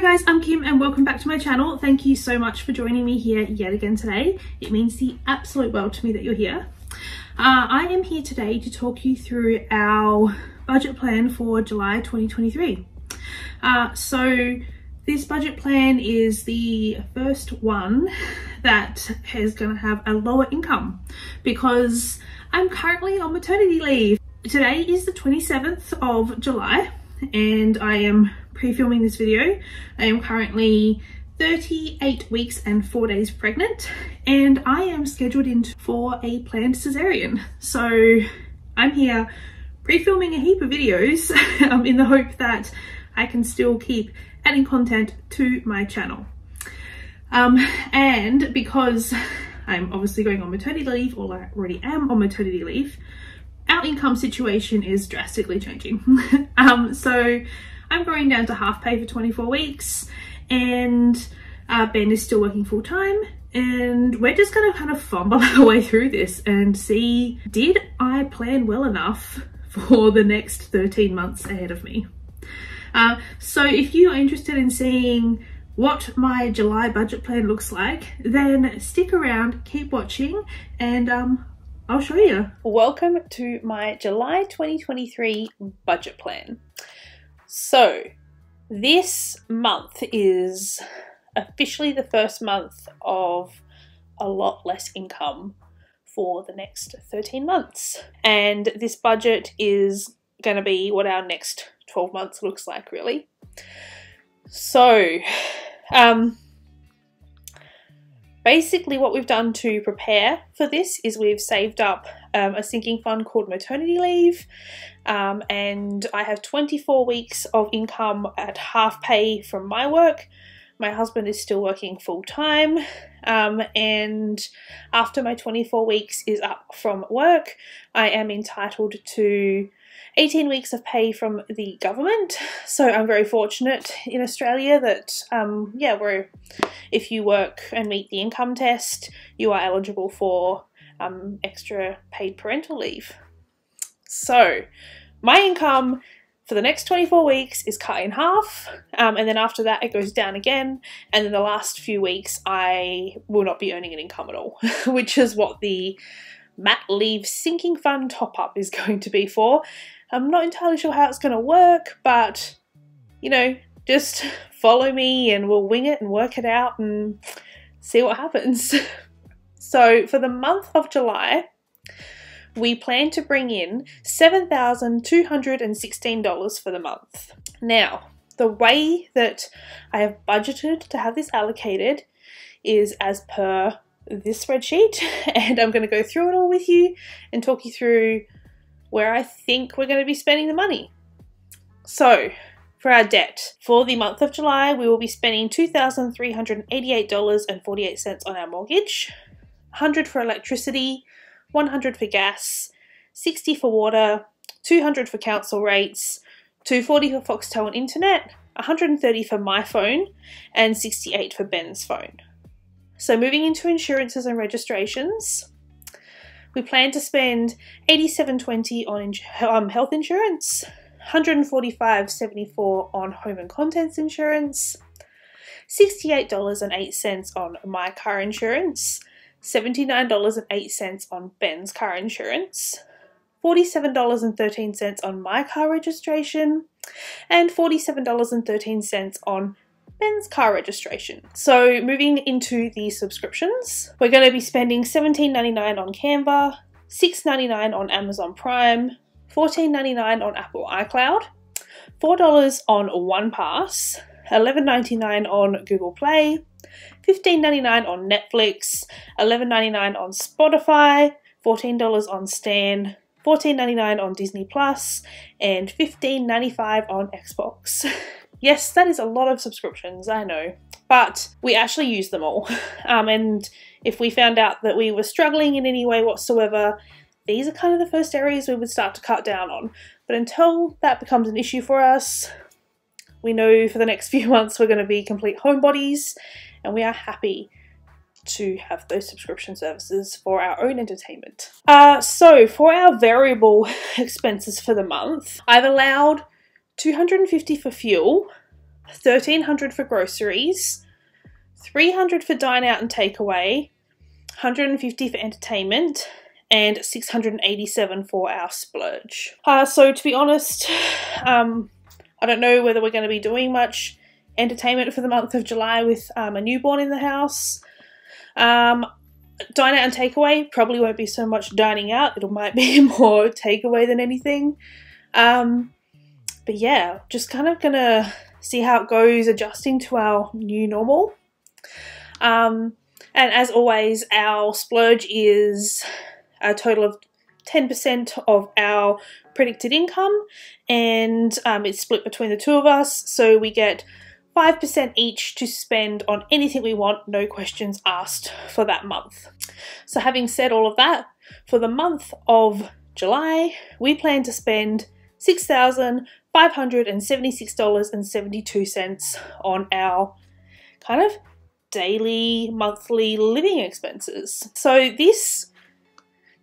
Hi guys, I'm Kim and welcome back to my channel. Thank you so much for joining me here yet again today. It means the absolute world to me that you're here. Uh, I am here today to talk you through our budget plan for July 2023. Uh, so this budget plan is the first one that is going to have a lower income because I'm currently on maternity leave. Today is the 27th of July and I am pre-filming this video. I am currently 38 weeks and 4 days pregnant and I am scheduled in for a planned cesarean. So I'm here pre-filming a heap of videos um, in the hope that I can still keep adding content to my channel. Um, and because I'm obviously going on maternity leave or I already am on maternity leave, our income situation is drastically changing. um, so I'm going down to half pay for 24 weeks and uh, Ben is still working full time and we're just going to kind of fumble our way through this and see did I plan well enough for the next 13 months ahead of me. Uh, so if you are interested in seeing what my July budget plan looks like, then stick around, keep watching, and um, I'll show you. Welcome to my July 2023 budget plan. So this month is officially the first month of a lot less income for the next 13 months. And this budget is going to be what our next 12 months looks like, really. So, um, basically, what we've done to prepare for this is we've saved up um, a sinking fund called maternity leave, um, and I have 24 weeks of income at half pay from my work. My husband is still working full time, um, and after my 24 weeks is up from work, I am entitled to 18 weeks of pay from the government. So I'm very fortunate in Australia that, um, yeah, where if you work and meet the income test, you are eligible for um, extra paid parental leave. So my income for the next 24 weeks is cut in half, um, and then after that it goes down again, and then the last few weeks I will not be earning an income at all, which is what the mat leave sinking fund top up is going to be for. I'm not entirely sure how it's going to work, but you know, just follow me and we'll wing it and work it out and see what happens. so, for the month of July, we plan to bring in $7,216 for the month. Now, the way that I have budgeted to have this allocated is as per this spreadsheet, and I'm going to go through it all with you and talk you through where I think we're going to be spending the money. So, for our debt, for the month of July, we will be spending $2,388.48 on our mortgage, 100 for electricity, 100 for gas, 60 for water, 200 for council rates, 240 for Foxtel and internet, 130 for my phone, and 68 for Ben's phone. So moving into insurances and registrations, we plan to spend 87.20 on um, health insurance, 145.74 on home and contents insurance, $68.08 on my car insurance, $79.08 on Ben's car insurance, $47.13 on my car registration, and $47.13 on Ben's car registration. So moving into the subscriptions, we're going to be spending $17.99 on Canva, $6.99 on Amazon Prime, $14.99 on Apple iCloud, $4 on OnePass, $11.99 on Google Play, $15.99 on Netflix, $11.99 on Spotify, $14 on Stan, $14.99 on Disney Plus, and $15.95 on Xbox. Yes, that is a lot of subscriptions, I know, but we actually use them all. Um, and if we found out that we were struggling in any way whatsoever, these are kind of the first areas we would start to cut down on. But until that becomes an issue for us, we know for the next few months we're going to be complete homebodies, and we are happy to have those subscription services for our own entertainment. Uh, so for our variable expenses for the month, I've allowed 250 for fuel, 1300 for groceries, 300 for dine out and takeaway, 150 for entertainment, and 687 for our splurge. Uh, so to be honest, um, I don't know whether we're going to be doing much entertainment for the month of July with um, a newborn in the house. Um, dine out and takeaway probably won't be so much dining out. It might be more takeaway than anything. Um, but yeah, just kind of gonna see how it goes adjusting to our new normal. Um, and as always, our splurge is a total of 10% of our predicted income, and um, it's split between the two of us. So we get 5% each to spend on anything we want, no questions asked for that month. So, having said all of that, for the month of July, we plan to spend $6,576.72 on our kind of daily, monthly living expenses. So, this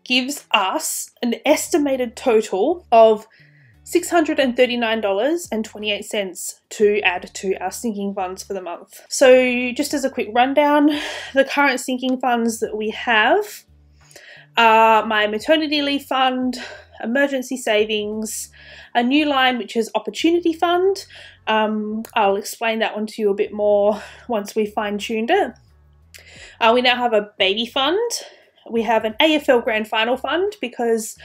gives us an estimated total of $639.28 to add to our sinking funds for the month. So, just as a quick rundown, the current sinking funds that we have are my maternity leave fund, emergency savings, a new line which is opportunity fund. Um, I'll explain that one to you a bit more once we fine tuned it. Uh, we now have a baby fund. We have an AFL Grand Final fund because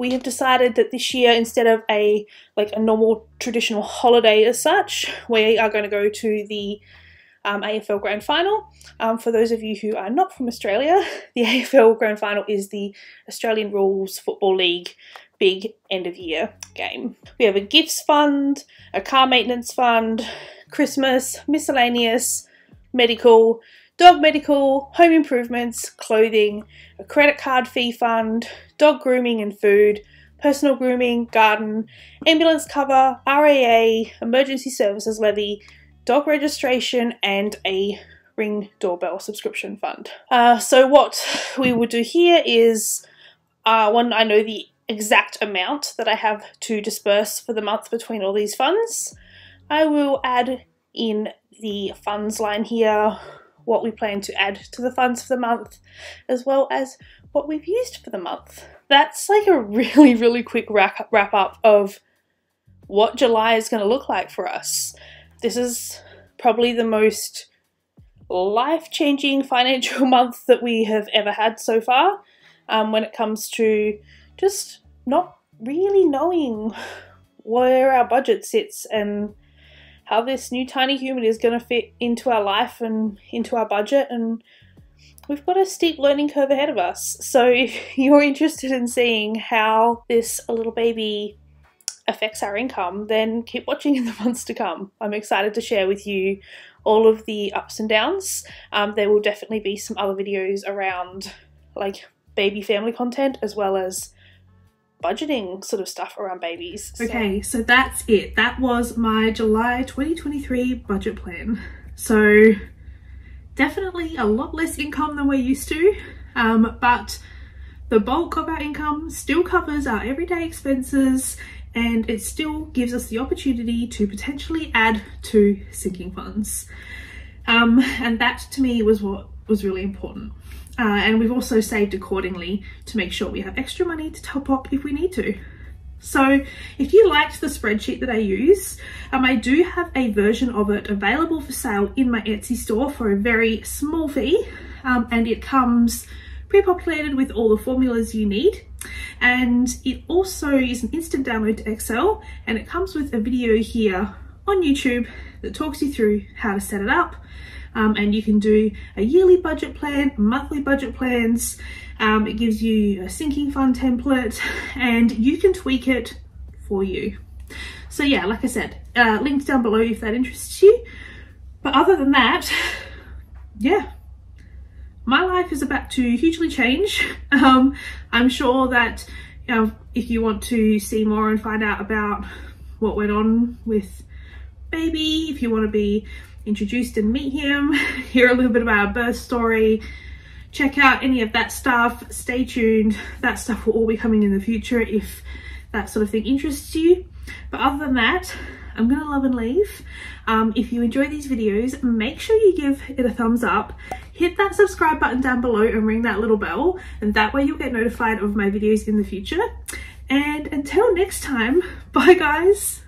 we have decided that this year instead of a like a normal traditional holiday as such we are going to go to the um, AFL Grand Final. Um, for those of you who are not from Australia, the AFL Grand Final is the Australian Rules Football League big end of year game. We have a gifts fund, a car maintenance fund, Christmas, miscellaneous, medical, dog medical, home improvements, clothing, a credit card fee fund, dog grooming and food, personal grooming, garden, ambulance cover, RAA, emergency services levy, dog registration, and a ring doorbell subscription fund. Uh, so what we would do here is, uh, when I know the exact amount that I have to disperse for the month between all these funds, I will add in the funds line here what we plan to add to the funds for the month, as well as what we've used for the month. That's like a really, really quick wrap up of what July is going to look like for us. This is probably the most life changing financial month that we have ever had so far um, when it comes to just not really knowing where our budget sits and how this new tiny human is going to fit into our life and into our budget and we've got a steep learning curve ahead of us. So if you're interested in seeing how this little baby affects our income, then keep watching in the months to come. I'm excited to share with you all of the ups and downs. Um, there will definitely be some other videos around like baby family content as well as budgeting sort of stuff around babies. So. Okay, so that's it. That was my July 2023 budget plan. So definitely a lot less income than we're used to, um, but the bulk of our income still covers our everyday expenses and it still gives us the opportunity to potentially add to sinking funds. Um, and that to me was what was really important. Uh, and we've also saved accordingly to make sure we have extra money to top up if we need to. So if you liked the spreadsheet that I use, um, I do have a version of it available for sale in my Etsy store for a very small fee. Um, and it comes pre-populated with all the formulas you need. And it also is an instant download to Excel and it comes with a video here on YouTube that talks you through how to set it up um, and you can do a yearly budget plan, monthly budget plans. Um, it gives you a sinking fund template and you can tweak it for you. So yeah, like I said, uh, links down below if that interests you. But other than that, yeah, my life is about to hugely change. Um, I'm sure that you know, if you want to see more and find out about what went on with baby, if you want to be introduced and meet him, hear a little bit about our birth story, check out any of that stuff, stay tuned. That stuff will all be coming in the future if that sort of thing interests you. But other than that, I'm gonna love and leave. Um, if you enjoy these videos, make sure you give it a thumbs up, hit that subscribe button down below and ring that little bell, and that way you'll get notified of my videos in the future. And until next time, bye guys.